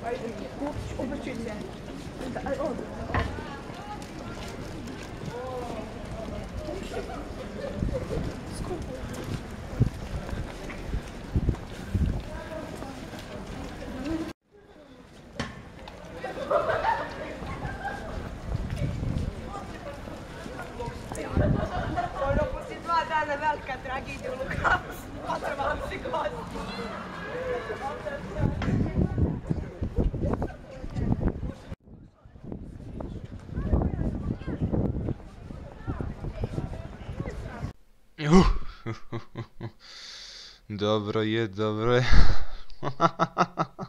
Opportunity. velika tragedija u Lukasu, potreban si glas. Uh, dobro je, dobro je.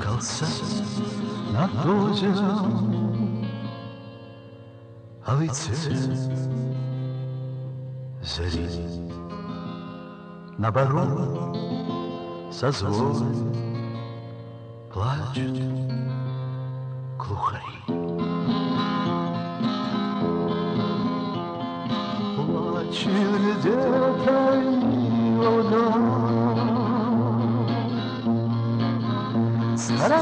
замешкался над озером, А ведь цвет зари на бару созвон Плачут глухари. Плачет где-то и Да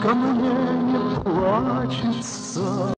ко мне не плачется.